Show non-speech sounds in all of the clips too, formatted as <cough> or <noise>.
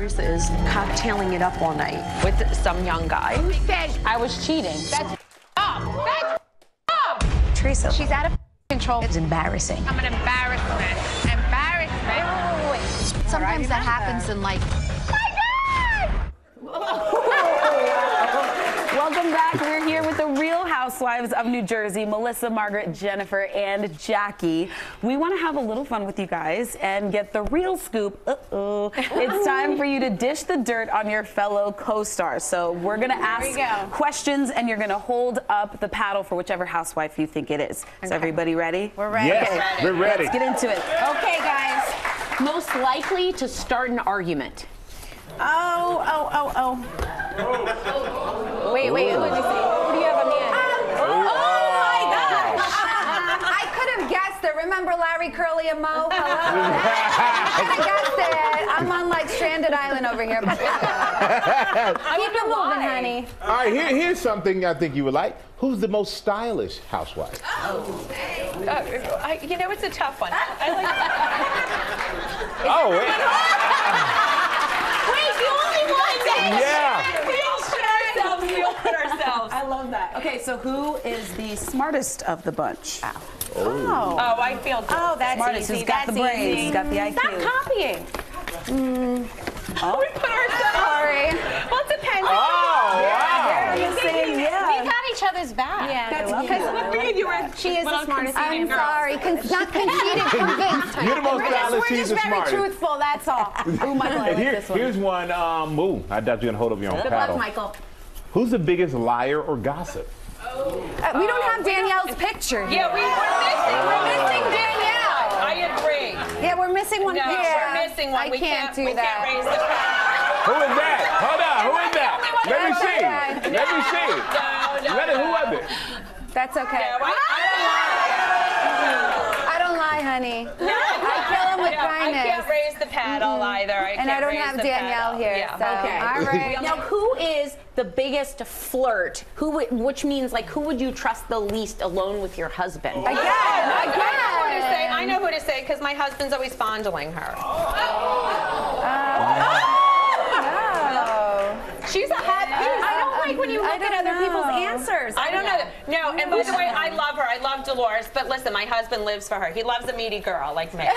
Teresa is cocktailing it up all night with some young guy. Who said I was cheating. That's up. That's up. Teresa, She's out of control. it's embarrassing. I'm an embarrassment. Embarrassment. Sometimes that happens in life. <laughs> Welcome back. We're here with the Real Housewives of New Jersey, Melissa, Margaret, Jennifer, and Jackie. We want to have a little fun with you guys and get the real scoop. Uh-oh. It's time for you to dish the dirt on your fellow co-stars. So we're going to ask go. questions and you're going to hold up the paddle for whichever housewife you think it is. Is everybody ready? We're ready. Yes, we're ready. Let's get into it. Okay, guys. Most likely to start an argument. Oh, oh, oh, oh. Wait, wait. Let me see. Who do you have on the end? Oh my gosh! I could have guessed it. Remember Larry Curly and Moe? <laughs> Hello? I could have guessed it. I'm on like stranded island over here. <laughs> Keep it moving, honey. All right, here, here's something I think you would like. Who's the most stylish housewife? Uh, I, you know, it's a tough one. I like. <laughs> Oh, wait. Wait, the only one yeah. we all put ourselves. We all put ourselves. I love that. Okay, so who is the smartest of the bunch? Oh, Oh, I feel good. Oh, that's Smartest, easy. who's got that's the brains, easy. who's got the IQ. Stop copying. We put ourselves. Sorry. Well, it depends. Oh, wow. You're saying We yeah. got each other's back. Yeah. That's because I figured you were. She is the smartest I'm girl. sorry. Con- <laughs> not conceited, <laughs> convinced. You're the most We're just, stylish, we're she's just the very smartest. truthful, that's all. <laughs> Ooh, Michael, I like here, this one. here's one. Um, ooh, I doubt you're gonna hold up your own Good luck. Michael. Who's the biggest liar or gossip? Uh, we don't have Danielle's picture here. Yeah, we were missing. We're missing Danielle. I agree. Yeah, we're missing one No, here. we're missing one. I we can't, do we that. can't raise the. Who is that? Hold on, who is that? Let me see. Let me see. No, no, Let it, who no. it? That's okay. No, I, I don't lie, honey. I, no, I kill him with no, I kindness. can't raise the paddle either. I And I can't don't raise have Danielle paddle. here, Yeah. so Okay. all right. Now, who is the biggest flirt? Who, would- which means like, who would you trust the least alone with your husband? Again, Again. I know who to say. I know who to say because my husband's always fondling her. Oh. Oh. <laughs> Oh. She's a hot piece. I don't like when you look at don't other people's know. Answers. I don't oh, know. No, and by the way, I love her. I love Dolores. But listen, my husband lives for her. He loves a meaty girl like me. <laughs>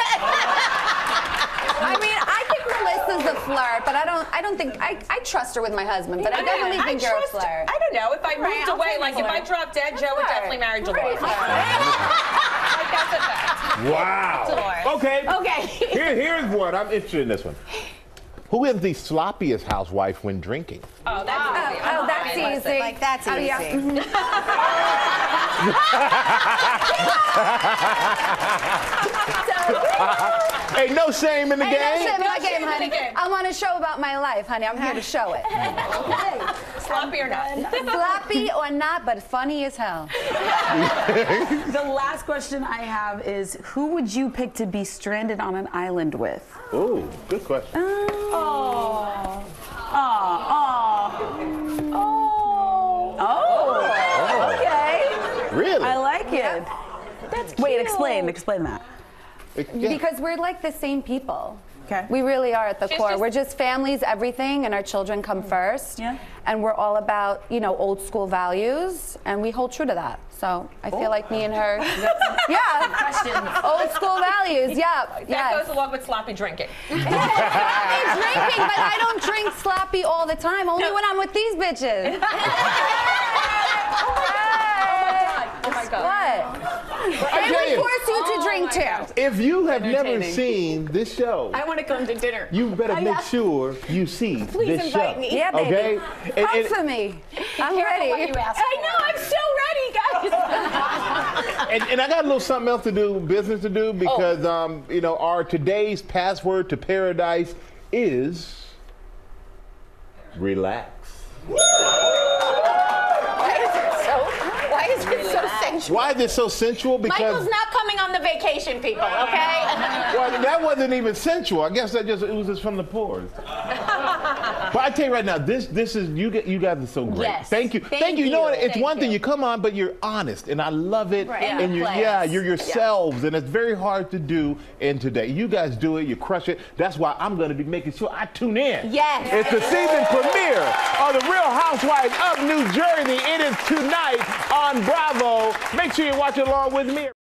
I mean, I think Melissa's a flirt, but I don't. I don't think I, I trust her with my husband, but I, definitely think you're a trust- flirt. I don't know. If I moved I'll away, like if I dropped dead, Joe would definitely marry Dolores. flirt. <laughs> like that's a fact. Wow. Dolores. Okay. Okay. <laughs> Here, here's one. I'm interested in this one. Who is the sloppiest housewife when drinking? Oh, that's. Oh, that's easy. Like, that's Oh, yeah. easy. Mm-hmm. <laughs> <laughs> Hey, no shame in the Hey, game. no shit in my No shit game, in the honey. game. I'm on a show about my life, honey. I'm here to show it. <laughs> Sloppy or not? Sloppy or not, but funny as hell. The last question I have is who would you pick to be stranded on an island with? Ooh, good question. Oh. Oh. Oh. Oh. Okay. Really? I like it. That's Wait, explain. Explain that. Yeah. Because we're like the same people. Okay. We really are at the She's core. just- we're just families, everything, and our children come mm. first. Yeah. And we're all about, you know, old school values, and we hold true to that. So I feel oh. like me and her. <laughs> yeah. Old school values. Yeah. That yes. goes along with sloppy drinking. <laughs> sloppy drinking, but I don't drink sloppy all the time. Only when I'm with these bitches. <laughs> Oh my God. What? I They tell would you, force you to drink too. if you have never seen this show, I want to come to dinner. you better make sure you see Please this invite show. me. Yeah, baby. Okay? Come and- for me. I'm Careful what ready. you ask I know. I'm so ready, guys. <laughs> And, and I got a little something else to do, business to do, because um, you know our today's password to paradise is relax. Sensual? Why is it so sensual? Because Michael's not coming on the vacation, people. Okay. well, that wasn't even sensual. I guess that just it was just from the pores. <laughs> But I tell you right now, this this is you get you guys are so great. Yes. Thank you. Thank you. You know what? It's Thank one thing you. you come on, but you're honest, and I love it. Right. And you're yeah, you're yourselves, and it's very hard to do in today. You guys do it. You crush it. That's why I'm going to be making sure I tune in. Yes. It's the season premiere of the Real Housewives of New Jersey. It is tonight on Bravo. Make sure you watch along with me.